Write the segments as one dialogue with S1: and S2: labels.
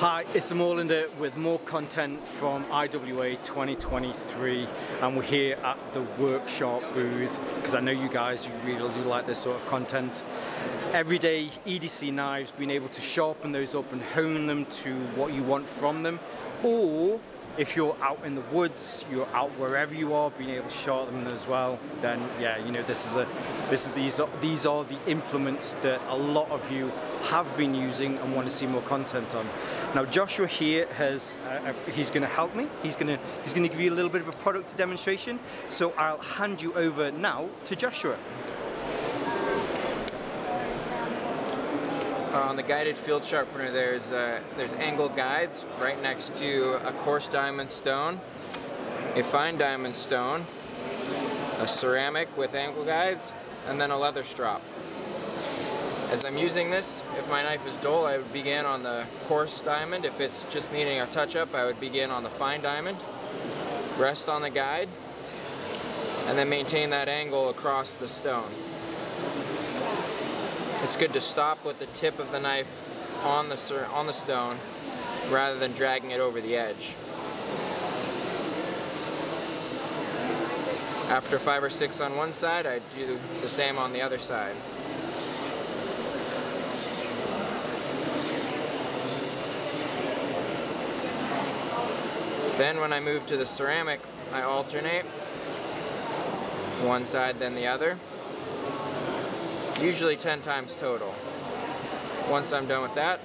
S1: Hi, it's the Moorlander with more content from IWA 2023 and we're here at the Work Sharp booth because I know you guys you really do like this sort of content. Everyday EDC knives, being able to sharpen those up and hone them to what you want from them or if you're out in the woods, you're out wherever you are, being able to sharpen them as well, then yeah, you know this is a this is these are these are the implements that a lot of you have been using and want to see more content on. Now Joshua here has uh, uh he's going to help me. He's going to he's going to give you a little bit of a product demonstration. So I'll hand you over now to Joshua.
S2: Uh, on the guided field sharpener there's uh, there's angle guides right next to a coarse diamond stone, a fine diamond stone, a ceramic with angle guides, and then a leather strop. As I'm using this, if my knife is dull, I would begin on the coarse diamond. If it's just needing a touch-up, I would begin on the fine diamond, rest on the guide, and then maintain that angle across the stone. It's good to stop with the tip of the knife on the, on the stone rather than dragging it over the edge. After five or six on one side, I do the same on the other side. Then when I move to the ceramic, I alternate one side then the other usually 10 times total. Once I'm done with that,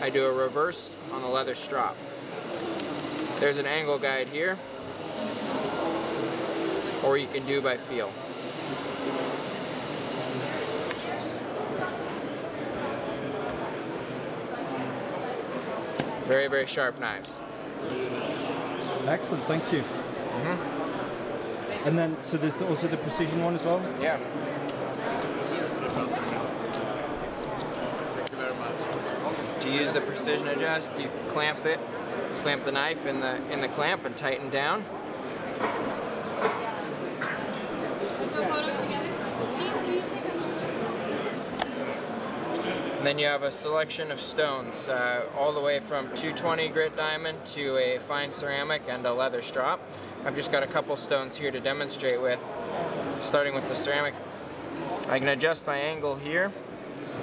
S2: I do a reverse on the leather strop. There's an angle guide here, or you can do by feel. Very, very sharp knives.
S1: Excellent, thank you. Mm -hmm. And then, so there's also the precision one as well?
S2: Yeah. Thank you very much. To use the precision adjust, you clamp it, clamp the knife in the in the clamp and tighten down. And then you have a selection of stones, uh, all the way from 220 grit diamond to a fine ceramic and a leather strop. I've just got a couple stones here to demonstrate with, starting with the ceramic. I can adjust my angle here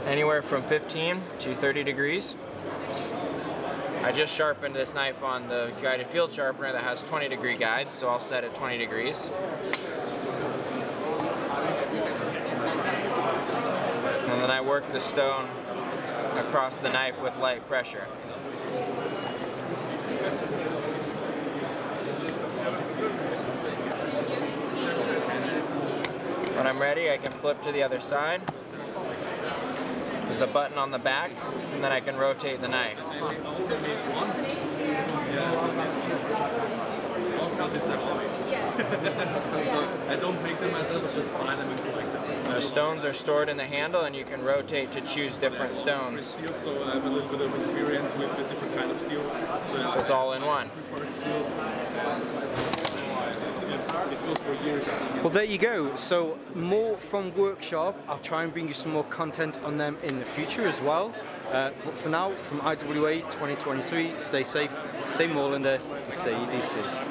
S2: anywhere from 15 to 30 degrees. I just sharpened this knife on the guided field sharpener that has 20 degree guides, so I'll set it 20 degrees. And then I work the stone across the knife with light pressure. When I'm ready, I can flip to the other side. There's a button on the back, and then I can rotate the knife.
S3: I don't make them myself, it's just buy them and collect them.
S2: The stones are stored in the handle and you can rotate to choose different stones.
S3: so I have a little bit of experience with the different kind of steels. So
S2: it's all in one.
S1: Well, there you go. So more from Work Sharp. I'll try and bring you some more content on them in the future as well. Uh, but for now, from IWA 2023, stay safe, stay Moorlander, and stay EDC.